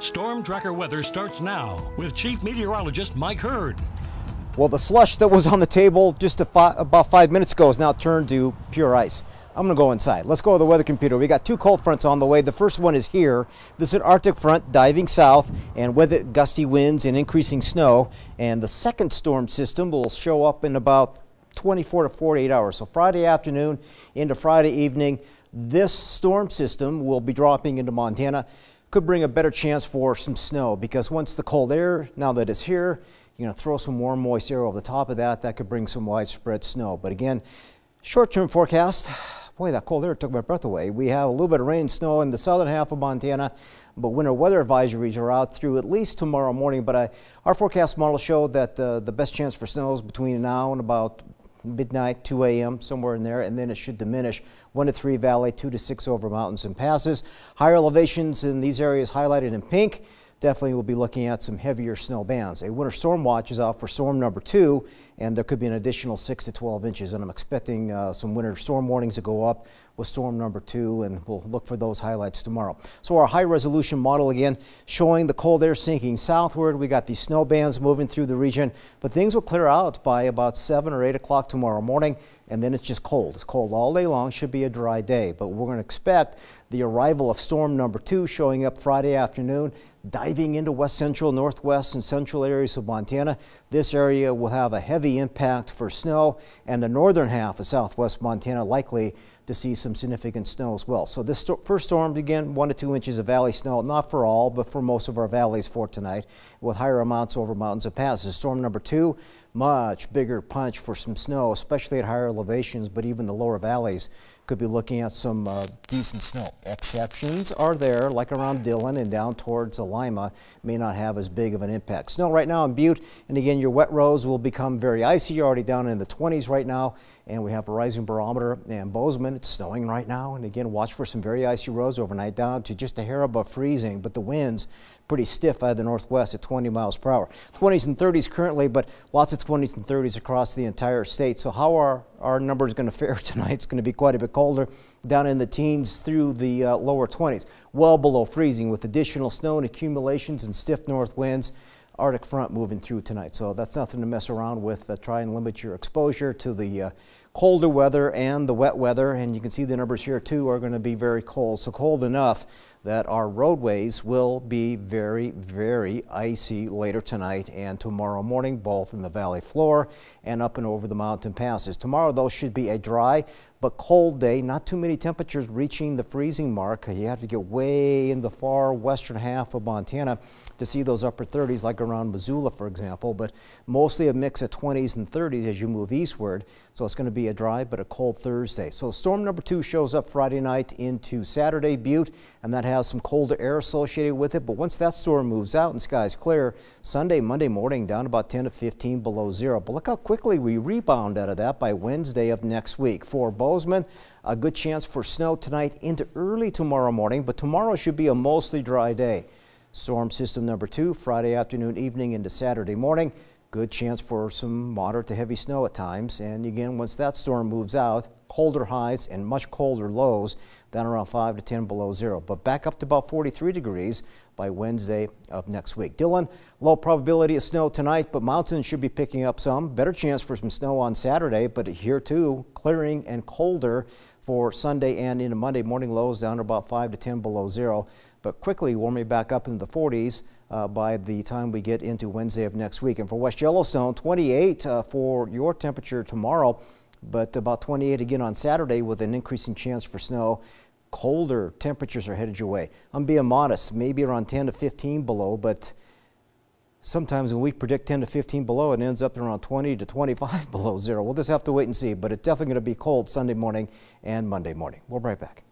Storm Tracker weather starts now with Chief Meteorologist Mike Hurd. Well, the slush that was on the table just fi about five minutes ago is now turned to pure ice. I'm going to go inside. Let's go to the weather computer. We got two cold fronts on the way. The first one is here. This is an Arctic front diving south and with it gusty winds and increasing snow. And the second storm system will show up in about 24 to 48 hours. So Friday afternoon into Friday evening, this storm system will be dropping into Montana could bring a better chance for some snow because once the cold air, now that it's here, you're going to throw some warm, moist air over the top of that. That could bring some widespread snow. But again, short-term forecast, boy, that cold air took my breath away. We have a little bit of rain and snow in the southern half of Montana, but winter weather advisories are out through at least tomorrow morning. But I, our forecast model showed that uh, the best chance for snow is between now and about midnight, 2 a.m., somewhere in there, and then it should diminish 1 to 3 valley, 2 to 6 over mountains and passes. Higher elevations in these areas highlighted in pink definitely we'll be looking at some heavier snow bands. A winter storm watch is out for storm number two, and there could be an additional 6 to 12 inches. And I'm expecting uh, some winter storm warnings to go up with storm number two, and we'll look for those highlights tomorrow. So our high resolution model again showing the cold air sinking southward. We got these snow bands moving through the region, but things will clear out by about 7 or 8 o'clock tomorrow morning and then it's just cold. It's cold all day long, should be a dry day, but we're going to expect the arrival of storm number two showing up Friday afternoon, diving into west central, northwest, and central areas of Montana. This area will have a heavy impact for snow, and the northern half of southwest Montana likely to see some significant snow as well. So this first storm, again, one to two inches of valley snow, not for all, but for most of our valleys for tonight, with higher amounts over mountains and passes. Storm number two, much bigger punch for some snow, especially at higher elevations, but even the lower valleys could be looking at some uh, decent snow. Exceptions are there, like around Dillon and down towards Lima, may not have as big of an impact. Snow right now in Butte, and again, your wet roads will become very icy. You're already down in the 20s right now, and we have a rising barometer. And Bozeman, it's snowing right now, and again, watch for some very icy roads overnight down to just a hair above freezing, but the winds pretty stiff out of the northwest at 20 miles per hour. 20s and 30s currently, but lots of 20s and 30s across the entire state. So how are our numbers going to fare tonight? It's going to be quite a bit colder, down in the teens through the uh, lower 20s, well below freezing with additional snow and accumulations and stiff north winds. Arctic front moving through tonight. So that's nothing to mess around with. Uh, try and limit your exposure to the uh, colder weather and the wet weather. And you can see the numbers here too are going to be very cold. So cold enough that our roadways will be very, very icy later tonight and tomorrow morning, both in the valley floor and up and over the mountain passes. Tomorrow, though, should be a dry but cold day. Not too many temperatures reaching the freezing mark. You have to get way in the far western half of Montana to see those upper 30s, like around Missoula, for example, but mostly a mix of 20s and 30s as you move eastward. So it's going to be a dry but a cold Thursday. So storm number two shows up Friday night into Saturday Butte, and that has some colder air associated with it. But once that storm moves out and skies clear, Sunday, Monday morning down about 10 to 15 below zero. But look how quickly we rebound out of that by Wednesday of next week. For Bozeman, a good chance for snow tonight into early tomorrow morning, but tomorrow should be a mostly dry day. Storm system number two, Friday afternoon, evening into Saturday morning. Good chance for some moderate to heavy snow at times. And again, once that storm moves out, colder highs and much colder lows, down around 5 to 10 below zero. But back up to about 43 degrees by Wednesday of next week. Dillon, low probability of snow tonight, but mountains should be picking up some. Better chance for some snow on Saturday, but here too, clearing and colder for Sunday and into Monday. Morning lows down to about 5 to 10 below zero, but quickly warming back up into the 40s uh, by the time we get into Wednesday of next week. And for West Yellowstone, 28 uh, for your temperature tomorrow, but about 28 again on Saturday with an increasing chance for snow. Colder temperatures are headed your way. I'm being modest, maybe around 10 to 15 below, but sometimes when we predict 10 to 15 below, it ends up around 20 to 25 below zero. We'll just have to wait and see, but it's definitely going to be cold Sunday morning and Monday morning. We'll be right back.